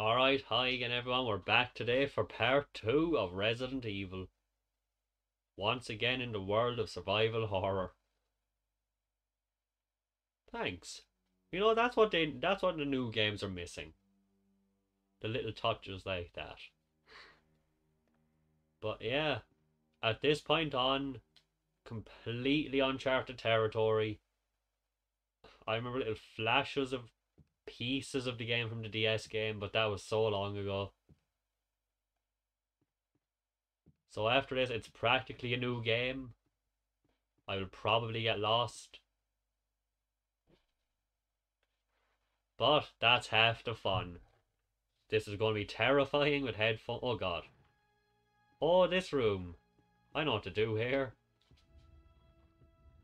Alright, hi again everyone, we're back today for part 2 of Resident Evil. Once again in the world of survival horror. Thanks. You know, that's what they that's what the new games are missing. The little touches like that. But yeah, at this point on, completely uncharted territory. I remember little flashes of pieces of the game from the DS game, but that was so long ago. So after this, it's practically a new game. I will probably get lost. But that's half the fun. This is going to be terrifying with headphones. Oh god. Oh, this room. I know what to do here.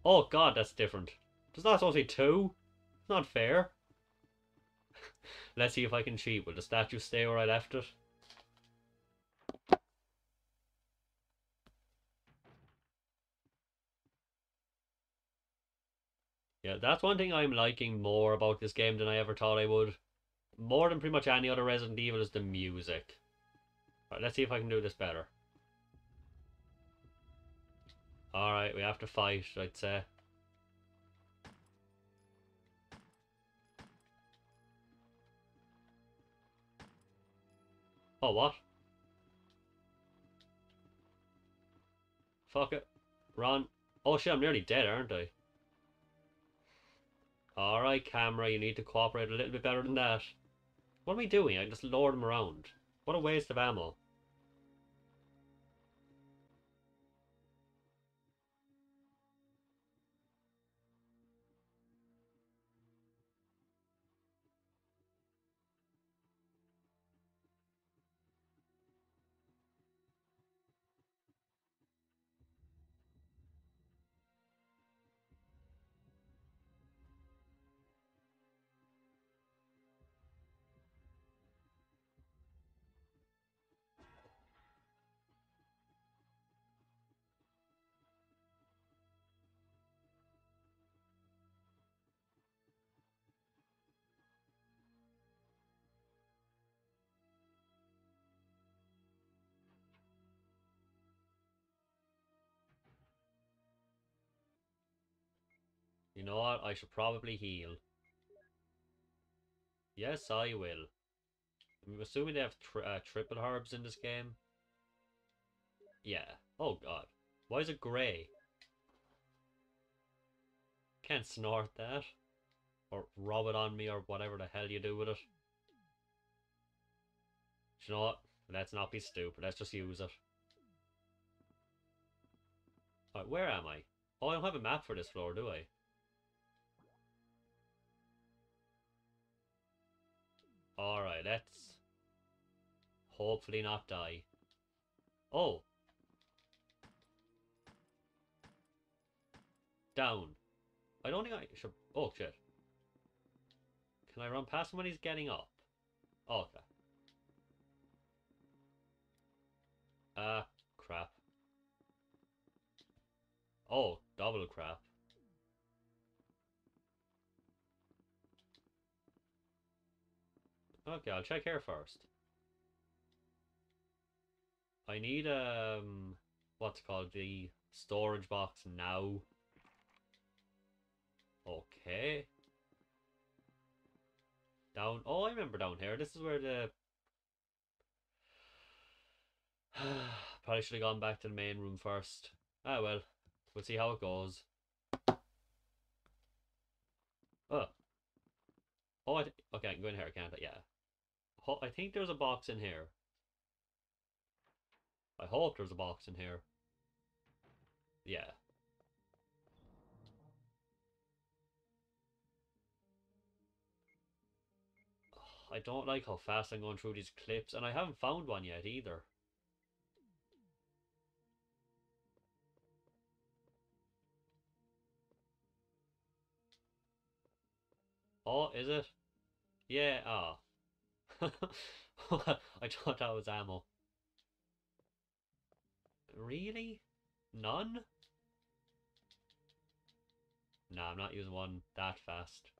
Oh god, that's different. Does that supposed to be two? It's not fair. Let's see if I can cheat. Will the statue stay where I left it? Yeah, that's one thing I'm liking more about this game than I ever thought I would. More than pretty much any other Resident Evil is the music. Let's see if I can do this better. Alright, we have to fight, I'd say. Oh, what? Fuck it. Run. Oh shit, I'm nearly dead, aren't I? Alright, camera, you need to cooperate a little bit better than that. What am I doing? I just lowered him around. What a waste of ammo. Know what? I should probably heal. Yes, I will. I'm assuming they have tri uh, triple herbs in this game. Yeah. Oh god. Why is it grey? Can't snort that. Or rub it on me or whatever the hell you do with it. You know what? Let's not be stupid. Let's just use it. Right, where am I? Oh, I don't have a map for this floor, do I? Alright, let's hopefully not die. Oh! Down. I don't think I should... Oh, shit. Can I run past him when he's getting up? Oh, okay. Ah, uh, crap. Oh, double crap. Okay, I'll check here first. I need, um, what's called, the storage box now. Okay. Down, oh, I remember down here. This is where the... Probably should have gone back to the main room first. Ah, well. We'll see how it goes. Oh. Oh, I okay, I can go in here, can't I? Yeah. I think there's a box in here. I hope there's a box in here. Yeah. I don't like how fast I'm going through these clips, and I haven't found one yet either. Oh, is it? Yeah, ah. I thought that was ammo. Really? None? No, I'm not using one that fast.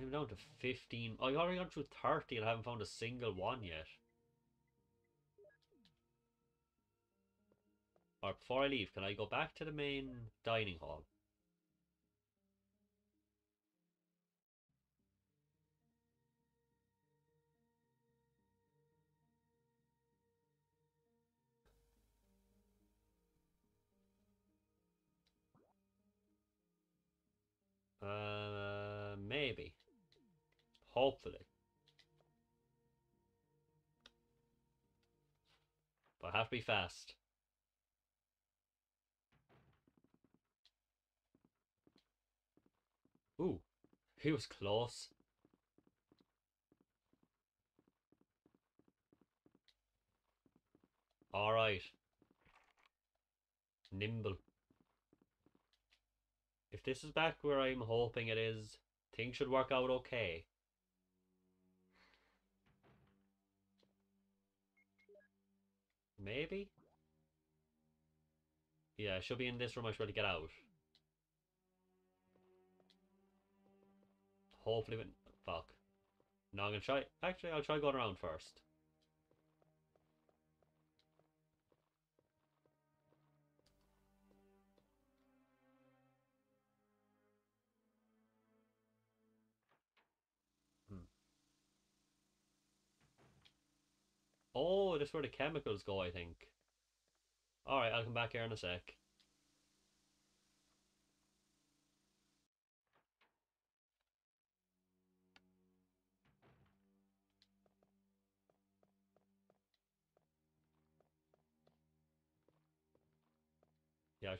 I'm down to 15. I already gone through 30 and I haven't found a single one yet. Or before I leave, can I go back to the main dining hall? Uh, maybe. Hopefully. But I have to be fast. Ooh, he was close. Alright. Nimble. If this is back where I'm hoping it is, things should work out okay. Maybe? Yeah, should be in this room, I should to get out. Hopefully, when, fuck. No, I'm gonna try, actually, I'll try going around first. Hmm. Oh, this is where the chemicals go, I think. Alright, I'll come back here in a sec.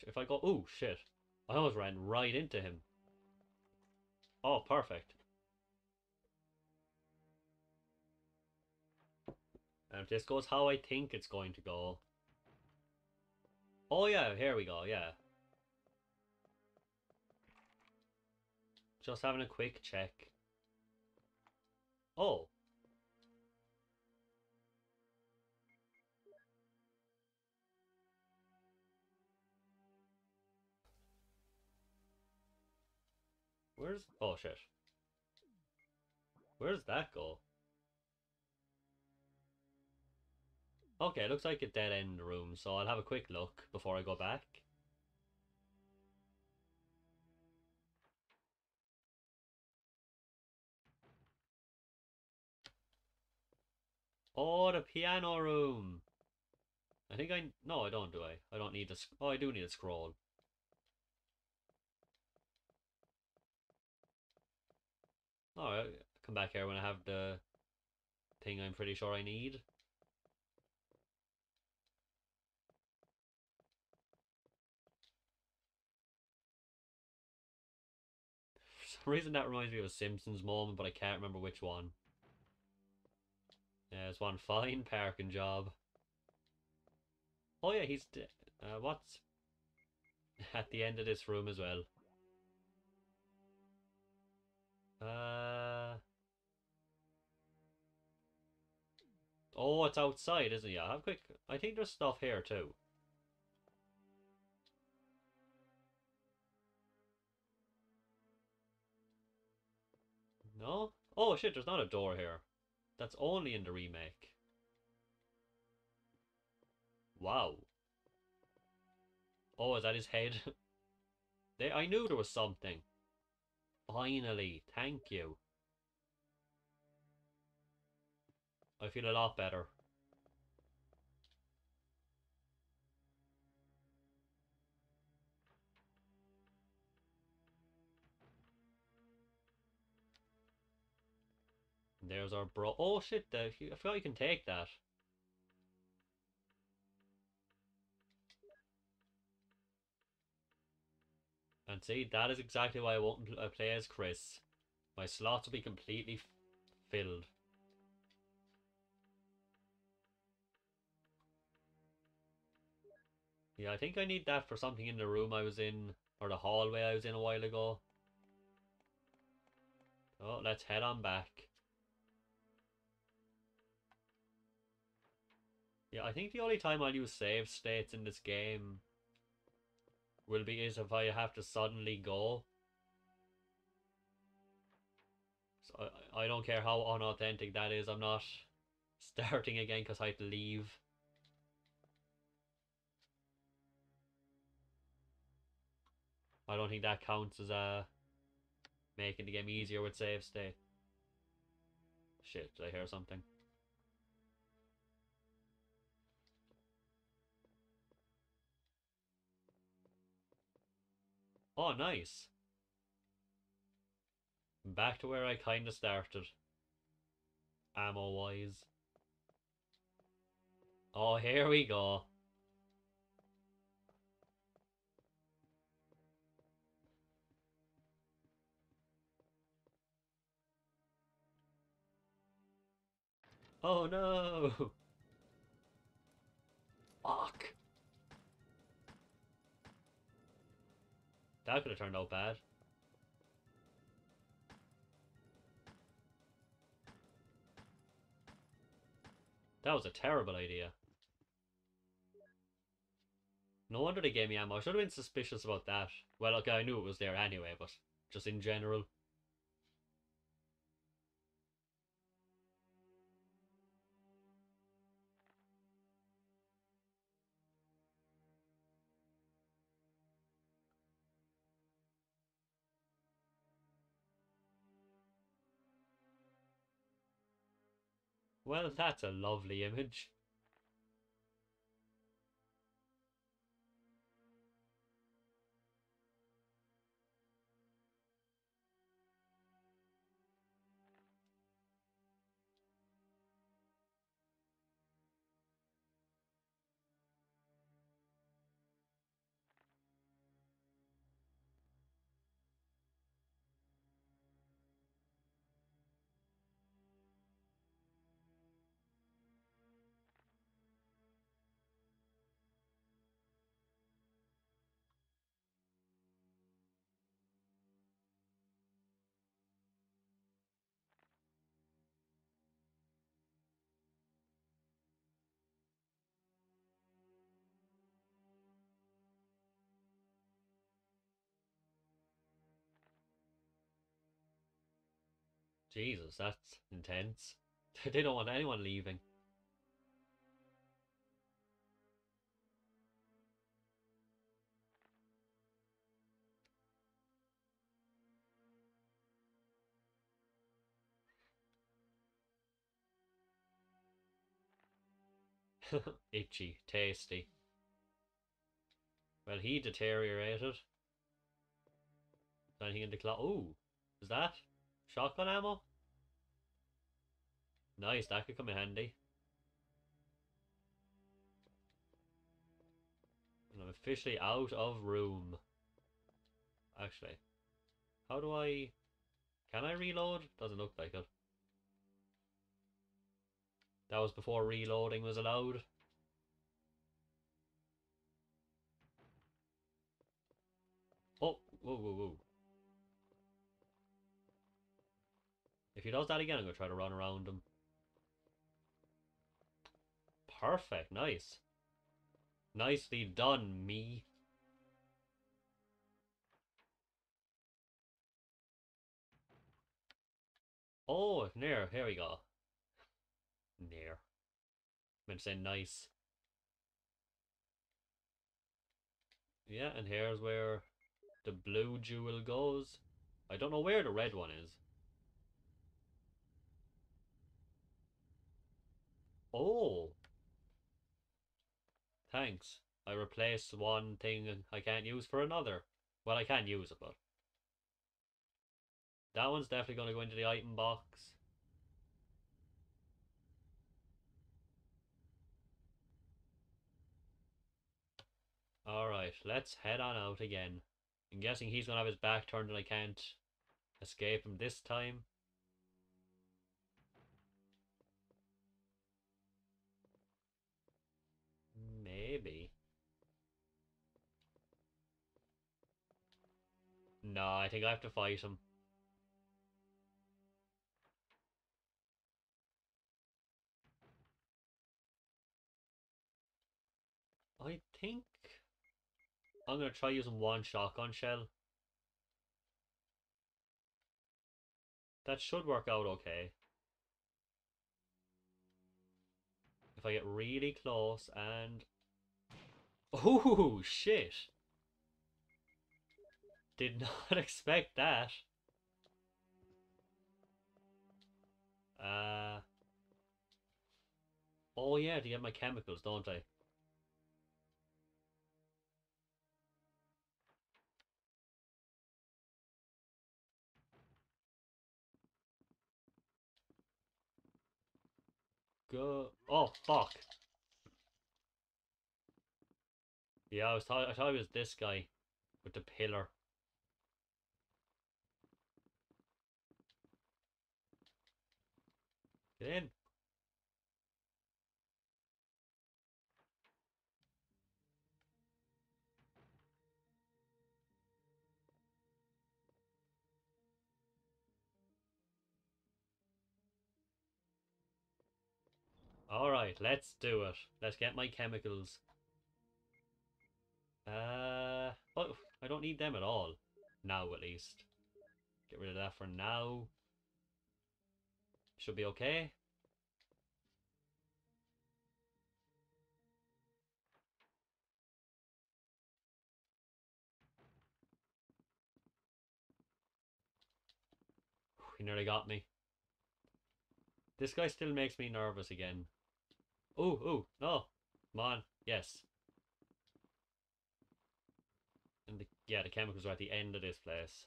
If I go... Oh, shit. I almost ran right into him. Oh, perfect. And if this goes how I think it's going to go... Oh yeah, here we go, yeah. Just having a quick check. Oh. Where's... Oh, shit. Where's that go? Okay, it looks like a dead end room, so I'll have a quick look before I go back. Oh, the piano room! I think I... No, I don't, do I? I don't need to... Oh, I do need a scroll. Alright, come back here when I have the thing I'm pretty sure I need. For some reason that reminds me of a Simpsons moment, but I can't remember which one. Yeah, it's one fine parking job. Oh yeah, he's... Uh, what's... At the end of this room as well. It's outside, isn't it? Yeah, have quick. I think there's stuff here too. No? Oh shit, there's not a door here. That's only in the remake. Wow. Oh, is that his head? they, I knew there was something. Finally, thank you. I feel a lot better. There's our bro. Oh shit, I forgot you can take that. And see, that is exactly why I won't uh, play as Chris. My slots will be completely filled. Yeah, I think I need that for something in the room I was in, or the hallway I was in a while ago. Oh, let's head on back. Yeah, I think the only time I'll use save states in this game will be is if I have to suddenly go. So I, I don't care how unauthentic that is. I'm not starting again because I have to leave. I don't think that counts as uh, making the game easier with save state. Shit, did I hear something? Oh, nice. Back to where I kind of started. Ammo wise. Oh, here we go. Oh no! Fuck! That could have turned out bad. That was a terrible idea. No wonder they gave me ammo. I should have been suspicious about that. Well, okay, I knew it was there anyway, but just in general. Well, that's a lovely image. Jesus, that's intense. they don't want anyone leaving. Itchy, tasty. Well, he deteriorated. Anything in the clock? Oh, is that shotgun ammo? Nice, that could come in handy. And I'm officially out of room. Actually, how do I... Can I reload? Doesn't look like it. That was before reloading was allowed. Oh, whoa, whoa, whoa. He does that again, I'm going to try to run around him. Perfect, nice. Nicely done, me. Oh, near. Here we go. Near. I meant to say nice. Yeah, and here's where the blue jewel goes. I don't know where the red one is. Oh! Thanks. I replaced one thing I can't use for another. Well, I can use it, but... That one's definitely going to go into the item box. Alright, let's head on out again. I'm guessing he's going to have his back turned and I can't escape him this time. Maybe. No, I think I have to fight him. I think I'm gonna try using one shotgun shell. that should work out okay. If I get really close and... Oh, shit! Did not expect that. Uh... Oh yeah, to get my chemicals, don't I? Go. Oh fuck. Yeah, I was thought I thought it was this guy with the pillar. Get in. Alright, let's do it. Let's get my chemicals. Uh, oh, I don't need them at all. Now, at least. Get rid of that for now. Should be okay. He nearly got me. This guy still makes me nervous again. Oh, oh, no. Come on. Yes. And the, yeah, the chemicals are at the end of this place.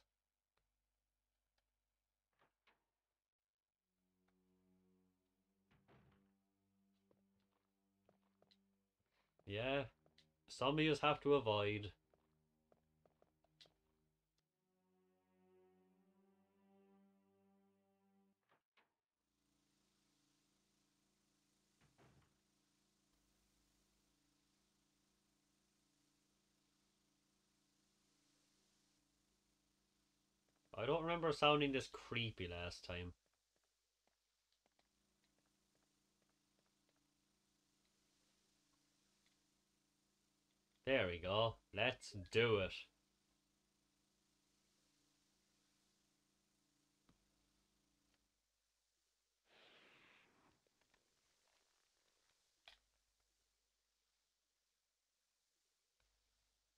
Yeah. Some of have to avoid. I don't remember sounding this creepy last time. There we go. Let's do it.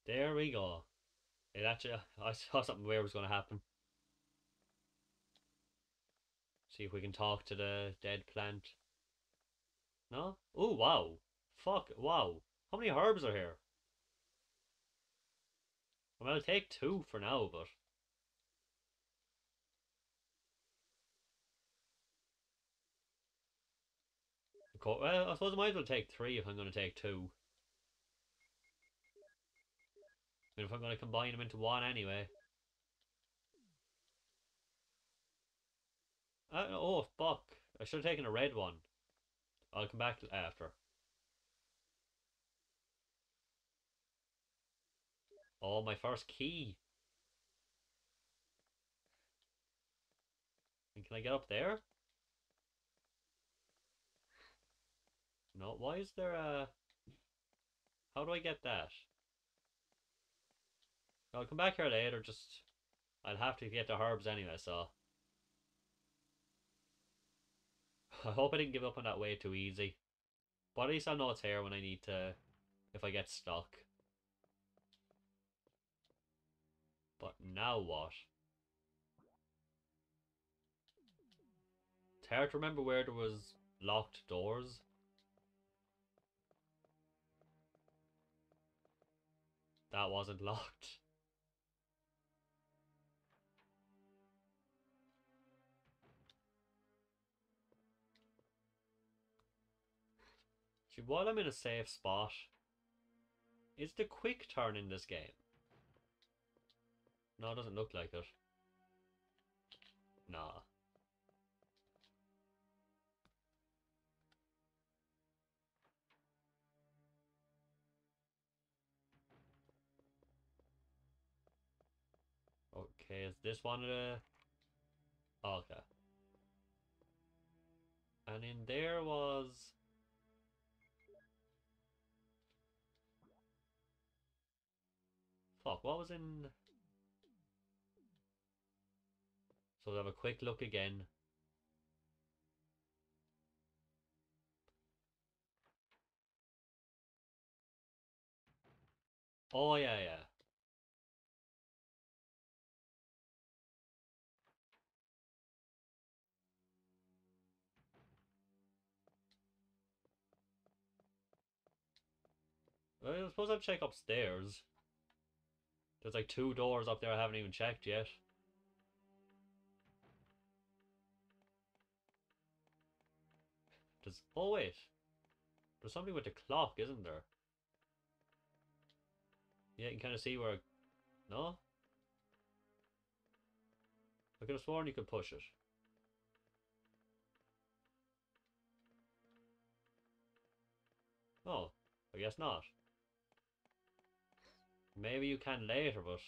There we go. It actually, I saw something weird was going to happen. See if we can talk to the dead plant. No? Oh, wow. Fuck, wow. How many herbs are here? Well, I'll take two for now, but... Well, I suppose I might as well take three if I'm going to take two. And if I'm going to combine them into one anyway. Uh, oh, fuck. I should have taken a red one. I'll come back after. Oh, my first key. And can I get up there? No, why is there a... How do I get that? I'll come back here later, just... I'll have to get the herbs anyway, so... I hope I didn't give up on that way too easy. But at least I know it's here when I need to... If I get stuck. But now what? It's hard to remember where there was locked doors. That wasn't locked. See, while I'm in a safe spot, is the quick turn in this game? No, it doesn't look like it. Nah. Okay, is this one the... Oh, okay. And in there was... Fuck, what was in... So we'll have a quick look again. Oh yeah, yeah. I suppose I'll check upstairs. There's like two doors up there I haven't even checked yet. Does oh wait. There's something with the clock, isn't there? Yeah, you can kind of see where. No? I could have sworn you could push it. Oh, I guess not. Maybe you can later, but...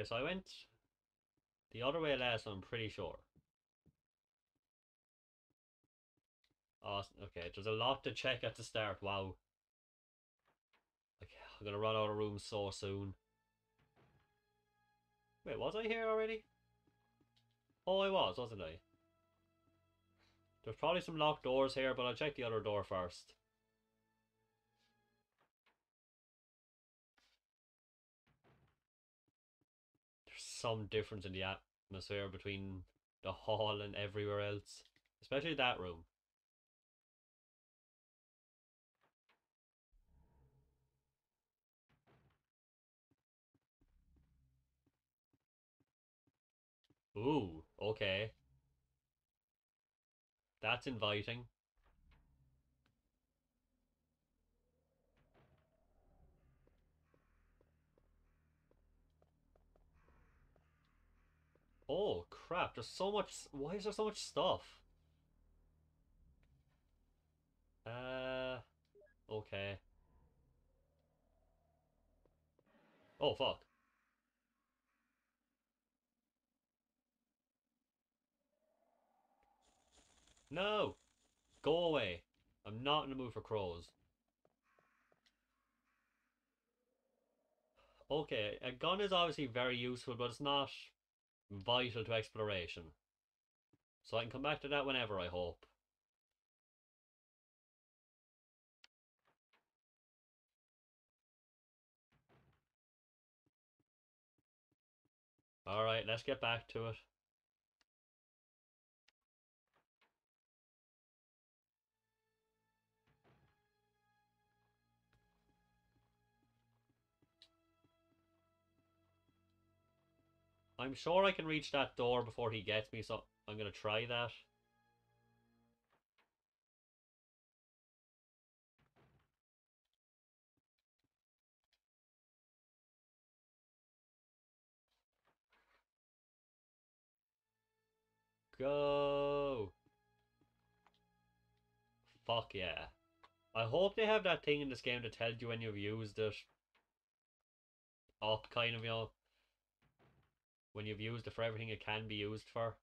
Okay, so I went the other way last, I'm pretty sure. Oh, okay, there's a lot to check at the start. Wow. Okay, I'm gonna run out of room so soon. Wait, was I here already? Oh, I was, wasn't I? There's probably some locked doors here, but I'll check the other door first. Some difference in the atmosphere between the hall and everywhere else, especially that room. Ooh, okay. That's inviting. Oh crap, there's so much why is there so much stuff? Uh okay. Oh fuck. No! Go away. I'm not in the mood for crows. Okay, a gun is obviously very useful, but it's not vital to exploration. So I can come back to that whenever, I hope. Alright, let's get back to it. I'm sure I can reach that door before he gets me, so I'm going to try that. Go! Fuck yeah. I hope they have that thing in this game to tell you when you've used it. Up, kind of, you know, when you've used it for everything it can be used for,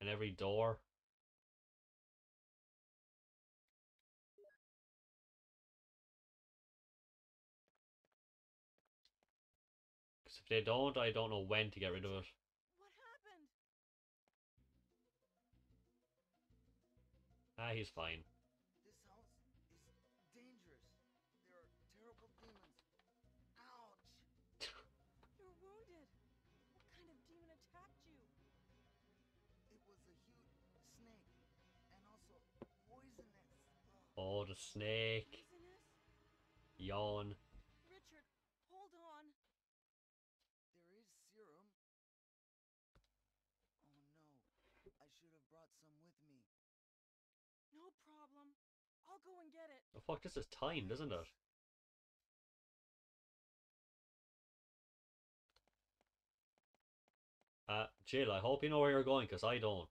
and every door. Because if they don't, I don't know when to get rid of it. What happened? Ah, he's fine. The snake. Yawn. Richard, hold on. There is serum. Oh no, I should have brought some with me. No problem. I'll go and get it. Oh fuck, this is timed, isn't it? Uh, Jill, I hope you know where you're going, because I don't.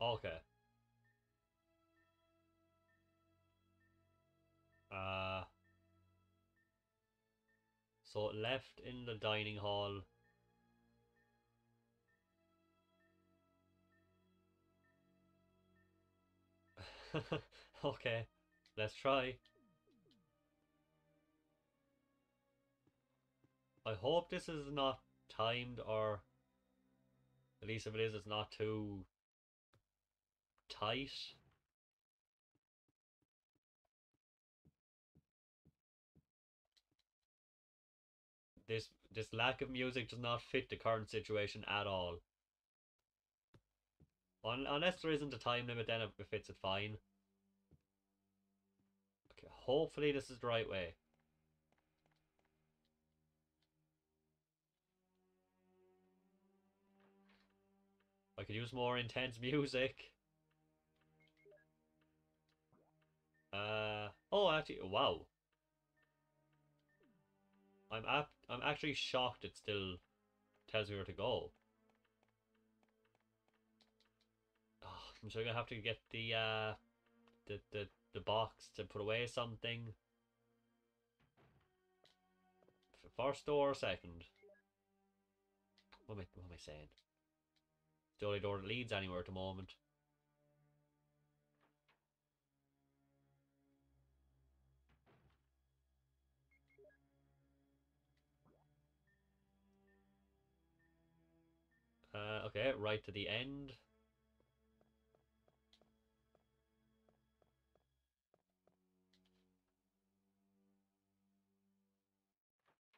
Okay. Uh, so left in the dining hall. okay, let's try. I hope this is not timed or at least if it is it's not too tight. This this lack of music does not fit the current situation at all. Un unless there isn't a time limit, then it fits it fine. Okay, hopefully this is the right way. I could use more intense music. Uh oh, actually, wow. I'm ap I'm actually shocked it still tells me where to go. Oh, I'm sure gonna have to get the uh the the the box to put away something. First door, second? What am I what am I saying? The only door that leads anywhere at the moment. Uh, okay, right to the end.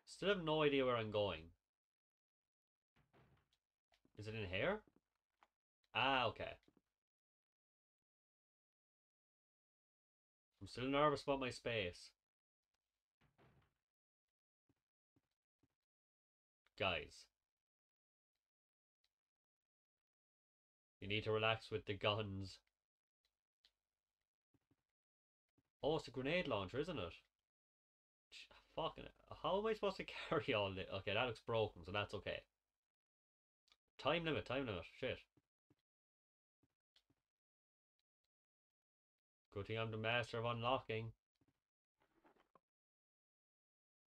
Still have no idea where I'm going. Is it in here? Ah, okay. I'm still nervous about my space. Guys. You need to relax with the guns. Oh, it's a grenade launcher, isn't it? Fucking, how am I supposed to carry all this? Okay, that looks broken, so that's okay. Time limit, time limit, shit. Good thing I'm the master of unlocking.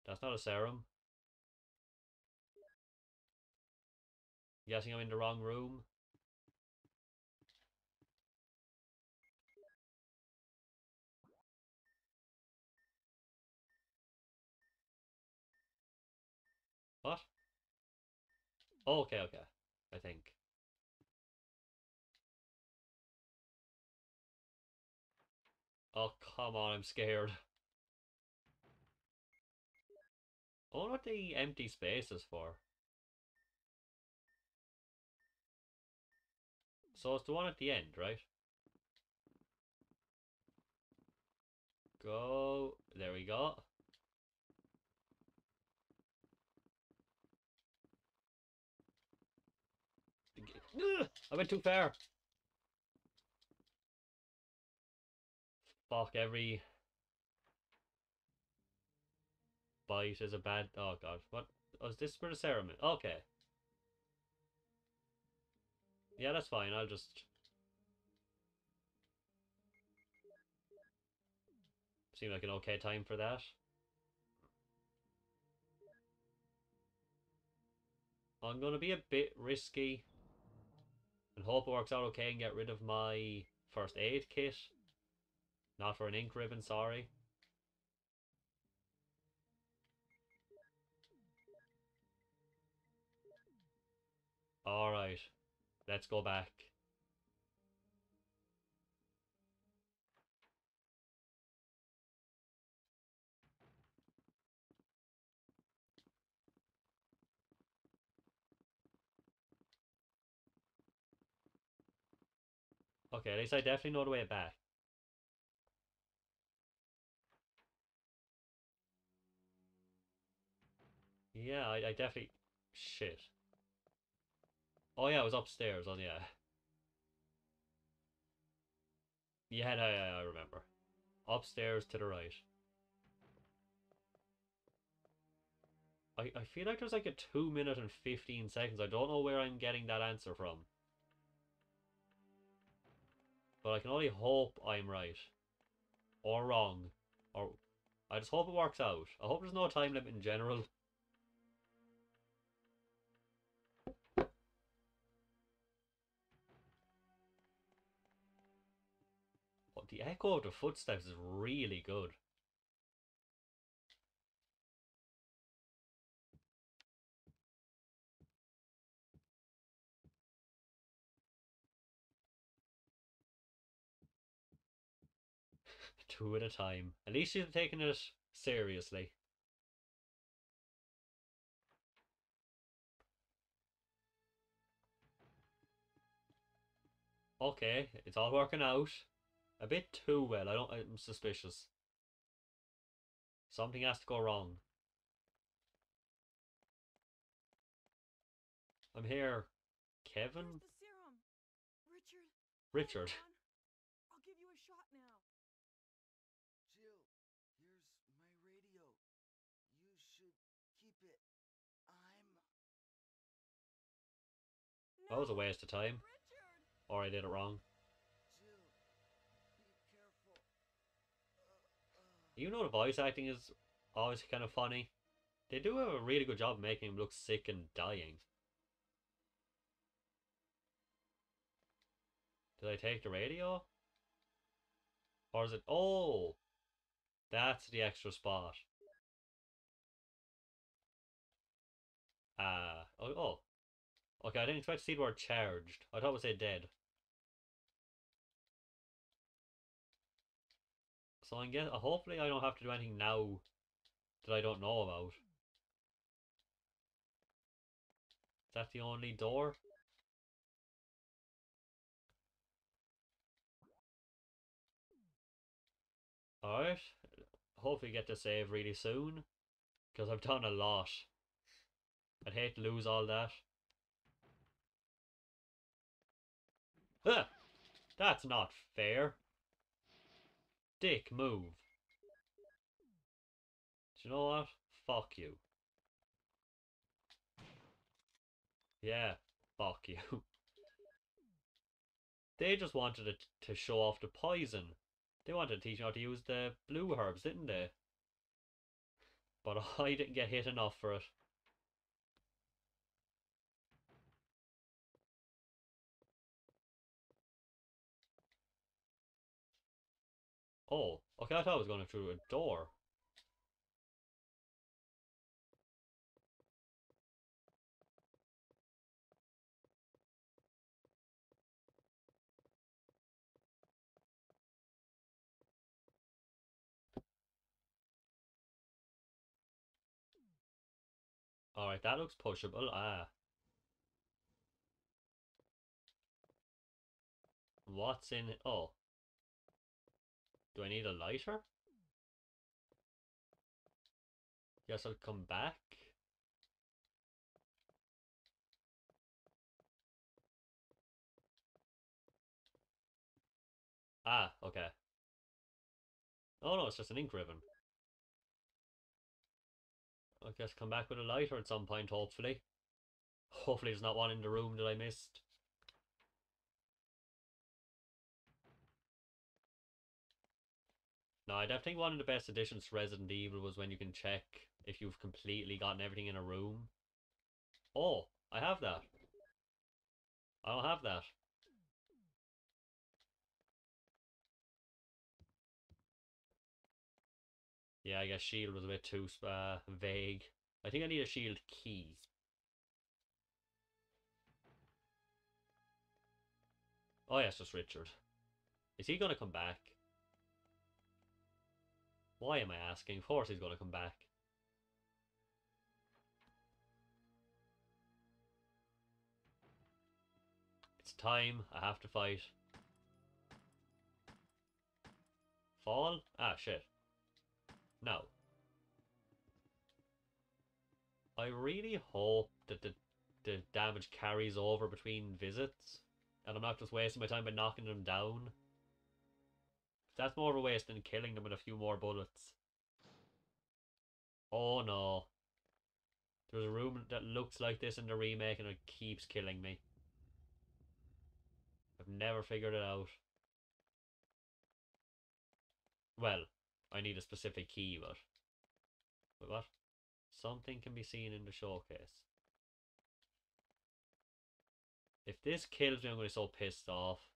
That's not a serum. Guessing I'm in the wrong room. Oh, okay, okay. I think. Oh, come on, I'm scared. I wonder what the empty space is for. So it's the one at the end, right? Go. There we go. I went too far. Fuck, every bite is a bad. Oh god, what? Oh, is this for the ceremony? Okay. Yeah, that's fine. I'll just. Seem like an okay time for that. I'm gonna be a bit risky and hope it works out okay and get rid of my first aid kit. Not for an ink ribbon, sorry. Alright, let's go back. Okay, at least I definitely know the way back. Yeah, I, I definitely... Shit. Oh yeah, it was upstairs, oh yeah. Yeah, no, yeah, I remember. Upstairs to the right. I, I feel like there's like a 2 minute and 15 seconds. I don't know where I'm getting that answer from. But I can only hope I'm right. Or wrong. Or I just hope it works out. I hope there's no time limit in general. But the echo of the footsteps is really good. Two at a time. At least you're taking it seriously. Okay, it's all working out. A bit too well. I don't. I'm suspicious. Something has to go wrong. I'm here. Kevin? Richard. Richard. That was a waste of time. Or I did it wrong. Uh, uh. You know the voice acting is always kind of funny. They do have a really good job making him look sick and dying. Did I take the radio? Or is it... Oh! That's the extra spot. Ah, oh, oh. Okay, I didn't expect to see the word charged. I thought it say dead. So I guess hopefully I don't have to do anything now that I don't know about. Is that the only door? Alright. Hopefully get to save really soon. Because I've done a lot. I'd hate to lose all that. Huh! That's not fair. Dick, move. Do you know what? Fuck you. Yeah, fuck you. they just wanted it to show off the poison. They wanted to teach me how to use the blue herbs, didn't they? But I didn't get hit enough for it. Oh, okay, I thought I was going through a door. Alright, that looks pushable. Ah. What's in it? Oh. Do I need a lighter? Guess I'll come back. Ah, okay. Oh no, it's just an ink ribbon. I guess come back with a lighter at some point, hopefully. Hopefully there's not one in the room that I missed. No, I think one of the best additions to Resident Evil was when you can check if you've completely gotten everything in a room. Oh, I have that. I don't have that. Yeah, I guess shield was a bit too uh, vague. I think I need a shield key. Oh yes, just Richard. Is he gonna come back? Why am I asking? Of course he's gonna come back. It's time. I have to fight. Fall? Ah, shit. No. I really hope that the, the damage carries over between visits. And I'm not just wasting my time by knocking them down. That's more of a waste than killing them with a few more bullets. Oh no. There's a room that looks like this in the remake and it keeps killing me. I've never figured it out. Well, I need a specific key, but. Wait, what? Something can be seen in the showcase. If this kills me, I'm going to be so pissed off.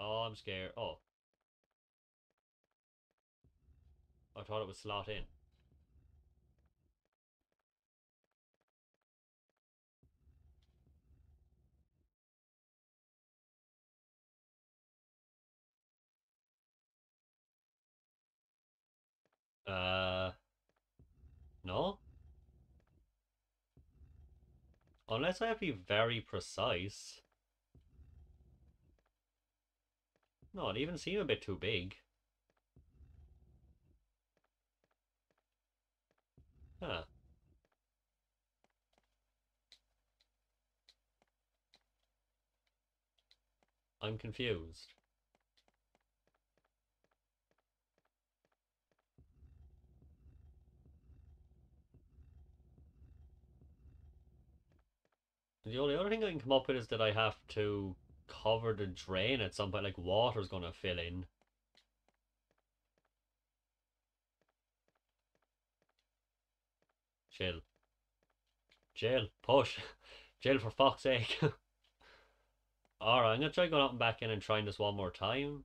Oh, I'm scared. Oh. I thought it was slot in. Uh, no? Unless I have to be very precise. No, it even seemed a bit too big. Huh. I'm confused. The only other thing I can come up with is that I have to cover the drain at some point, like water's gonna fill in. Chill. Chill. Push. Chill for fuck's sake. Alright, I'm gonna try going up and back in and trying this one more time.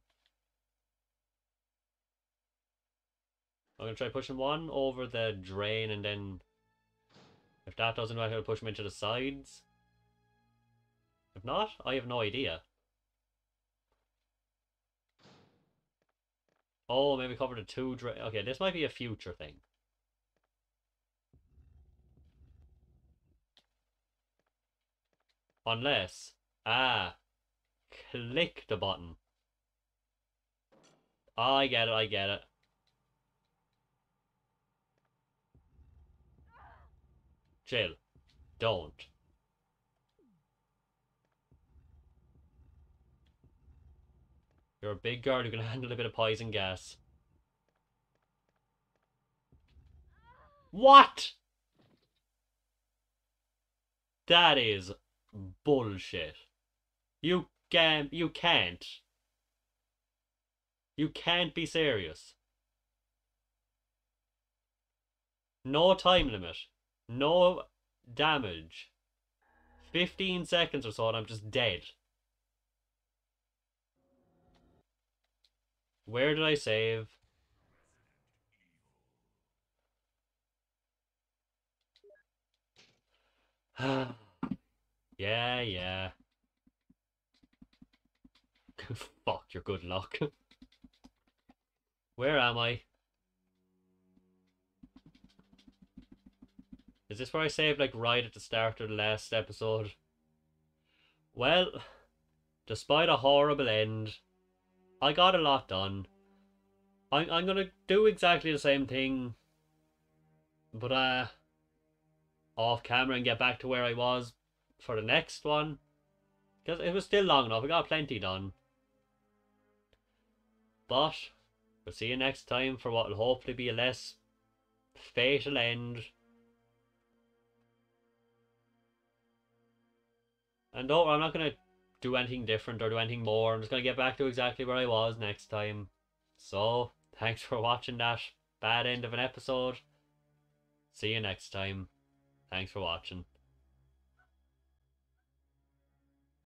I'm gonna try pushing one over the drain and then if that doesn't work, I'll push them into the sides. If not, I have no idea. Oh, maybe cover the two drain. Okay, this might be a future thing. Unless, ah, click the button. I get it, I get it. Chill. Don't. You're a big girl who can handle a bit of poison gas. What? That is bullshit. You can you can't. You can't be serious. No time limit. No damage. 15 seconds or so and I'm just dead. Where did I save? yeah, yeah. Fuck your good luck. Where am I? Is this where I saved like right at the start of the last episode? Well, despite a horrible end, I got a lot done. I'm, I'm gonna do exactly the same thing, but uh, off camera and get back to where I was for the next one. Because it was still long enough, I got plenty done. But, we'll see you next time for what will hopefully be a less fatal end. And don't, I'm not going to do anything different or do anything more. I'm just going to get back to exactly where I was next time. So, thanks for watching that bad end of an episode. See you next time. Thanks for watching.